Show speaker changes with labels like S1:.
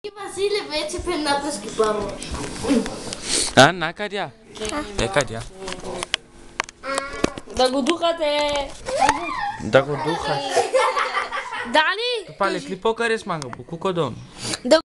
S1: E Basile invece per para schifavo.
S2: Ah, na Kadia. E é Kadia.
S3: Daguduka te.
S2: Dacă o duc,
S3: Dani.
S2: pale clipo care smango, cu codon.